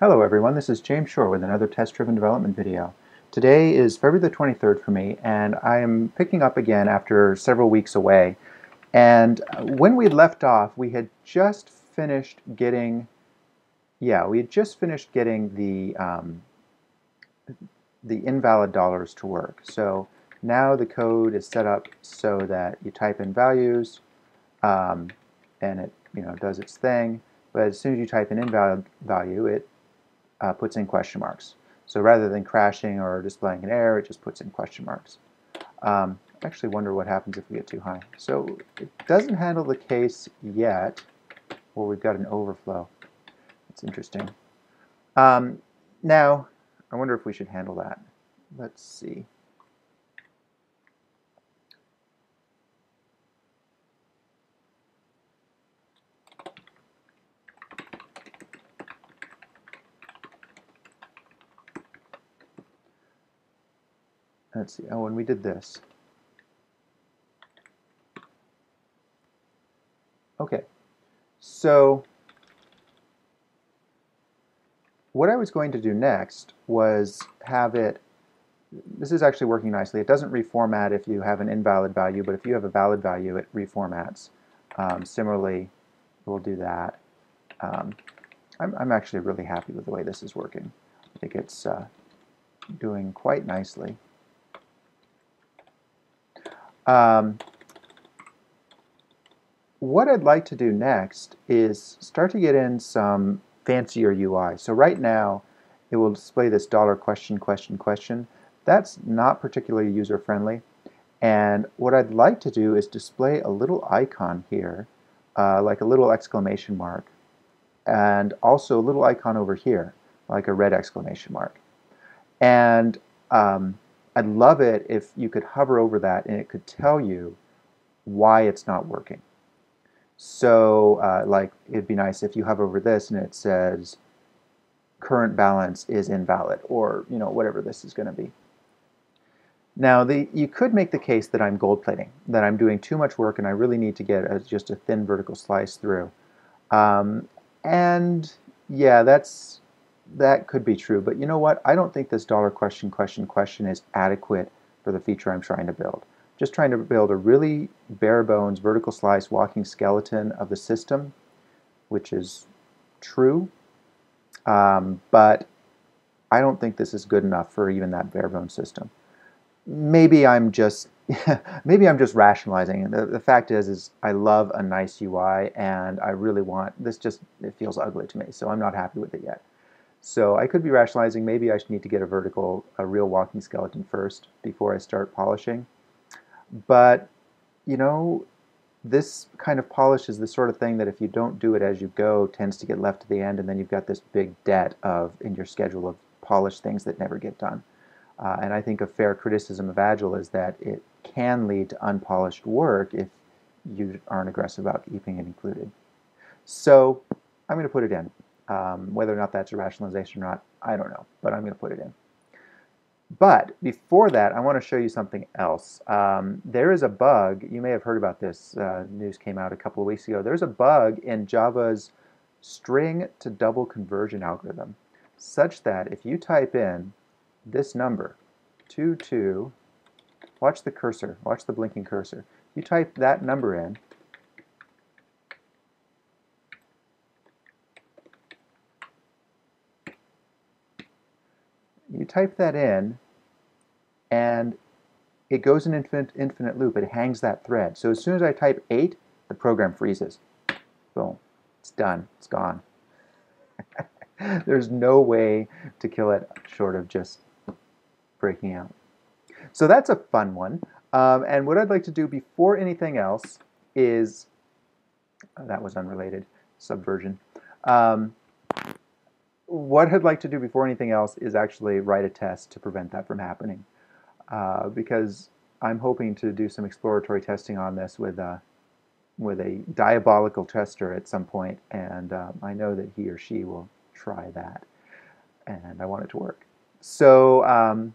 Hello everyone, this is James Shore with another test-driven development video. Today is February the 23rd for me and I am picking up again after several weeks away. And when we left off, we had just finished getting, yeah, we had just finished getting the, um, the invalid dollars to work. So now the code is set up so that you type in values um, and it you know does its thing. But as soon as you type an invalid value, it uh, puts in question marks. So rather than crashing or displaying an error, it just puts in question marks. Um, I actually wonder what happens if we get too high. So it doesn't handle the case yet where we've got an overflow. It's interesting. Um, now, I wonder if we should handle that. Let's see. Let's see. Oh, and we did this. Okay. So what I was going to do next was have it, this is actually working nicely. It doesn't reformat if you have an invalid value, but if you have a valid value, it reformats. Um, similarly, we'll do that. Um, I'm, I'm, actually really happy with the way this is working. I think it's uh, doing quite nicely. Um, what I'd like to do next is start to get in some fancier UI. So right now, it will display this dollar question, question, question. That's not particularly user-friendly. And what I'd like to do is display a little icon here, uh, like a little exclamation mark, and also a little icon over here, like a red exclamation mark. And um, I'd love it if you could hover over that and it could tell you why it's not working. So uh, like it'd be nice if you hover over this and it says current balance is invalid or you know whatever this is going to be. Now the, you could make the case that I'm gold plating, that I'm doing too much work and I really need to get a, just a thin vertical slice through. Um, and yeah, that's that could be true, but you know what? I don't think this dollar question, question, question is adequate for the feature I'm trying to build. Just trying to build a really bare bones vertical slice walking skeleton of the system, which is true, um, but I don't think this is good enough for even that bare bones system. Maybe I'm just maybe I'm just rationalizing. The, the fact is, is I love a nice UI, and I really want this. Just it feels ugly to me, so I'm not happy with it yet. So I could be rationalizing maybe I should need to get a vertical, a real walking skeleton first before I start polishing. But, you know, this kind of polish is the sort of thing that if you don't do it as you go tends to get left to the end and then you've got this big debt of in your schedule of polished things that never get done. Uh, and I think a fair criticism of Agile is that it can lead to unpolished work if you aren't aggressive about keeping it included. So I'm going to put it in. Um, whether or not that's a rationalization or not, I don't know, but I'm going to put it in. But before that, I want to show you something else. Um, there is a bug, you may have heard about this, uh, news came out a couple of weeks ago. There's a bug in Java's string to double conversion algorithm, such that if you type in this number, 22, watch the cursor, watch the blinking cursor. You type that number in, you type that in, and it goes in infinite, infinite loop. It hangs that thread. So as soon as I type 8, the program freezes. Boom. It's done. It's gone. There's no way to kill it short of just breaking out. So that's a fun one. Um, and what I'd like to do before anything else is, uh, that was unrelated, subversion. Um, what I'd like to do before anything else is actually write a test to prevent that from happening. Uh, because I'm hoping to do some exploratory testing on this with a, with a diabolical tester at some point, and um, I know that he or she will try that, and I want it to work. So um,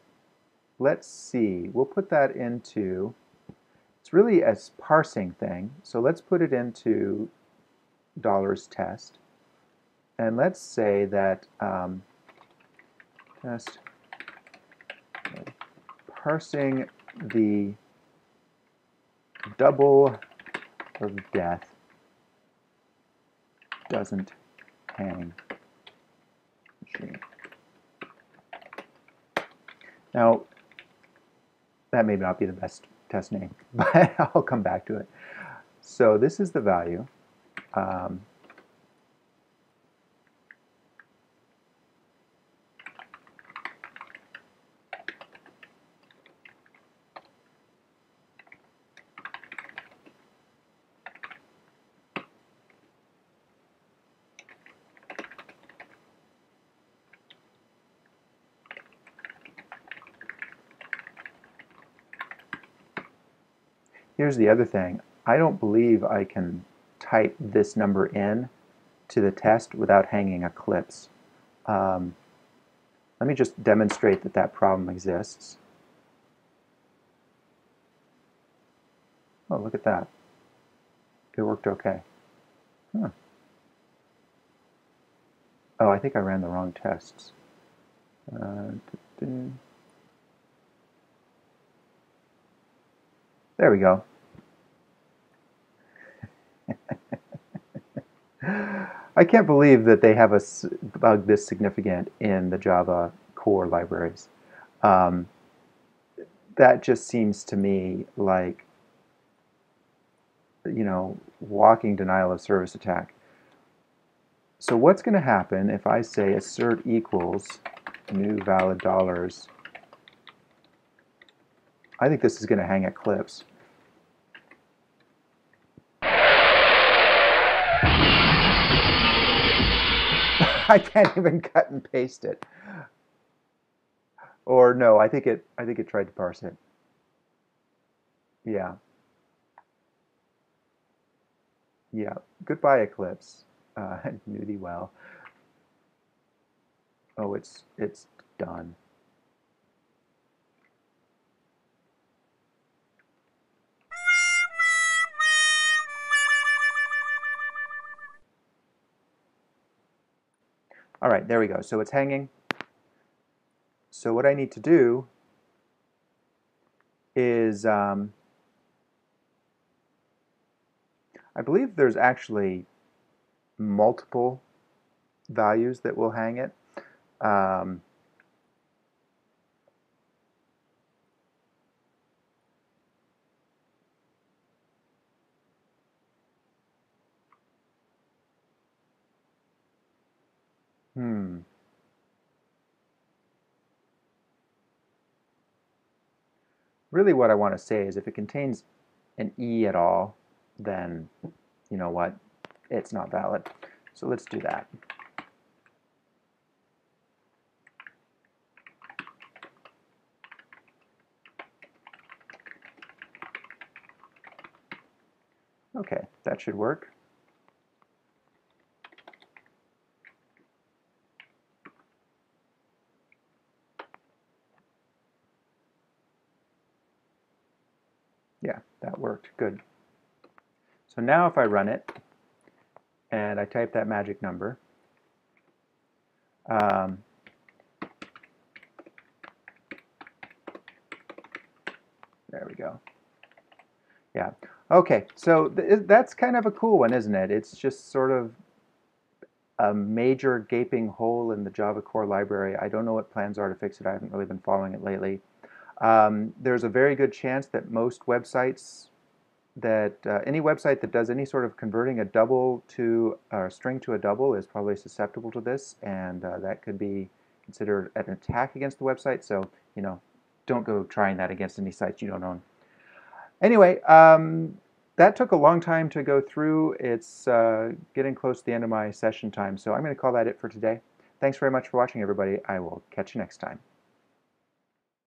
let's see, we'll put that into, it's really a parsing thing, so let's put it into dollars test. And let's say that um, test parsing the double of death doesn't hang. Now, that may not be the best test name, but I'll come back to it. So this is the value. Um, Here's the other thing. I don't believe I can type this number in to the test without hanging Eclipse. Um, let me just demonstrate that that problem exists. Oh, look at that. It worked okay. Huh. Oh, I think I ran the wrong tests. Uh, There we go. I can't believe that they have a bug this significant in the Java core libraries. Um, that just seems to me like, you know, walking denial of service attack. So what's going to happen if I say assert equals new valid dollars I think this is going to hang at Eclipse. I can't even cut and paste it. Or no, I think it I think it tried to parse it. Yeah. Yeah. Goodbye Eclipse. Uh, thee well. Oh, it's it's done. All right, there we go. So it's hanging. So what I need to do is, um, I believe there's actually multiple values that will hang it. Um, Really what I want to say is if it contains an E at all, then you know what, it's not valid. So let's do that. Okay, that should work. Yeah, that worked. Good. So now if I run it and I type that magic number, um, there we go. Yeah. Okay, so th that's kind of a cool one, isn't it? It's just sort of a major gaping hole in the Java core library. I don't know what plans are to fix it. I haven't really been following it lately. Um, there's a very good chance that most websites that uh, any website that does any sort of converting a double to a string to a double is probably susceptible to this and uh, that could be considered an attack against the website. So you know don't go trying that against any sites you don't own. Anyway um, that took a long time to go through. It's uh, getting close to the end of my session time so I'm going to call that it for today. Thanks very much for watching everybody. I will catch you next time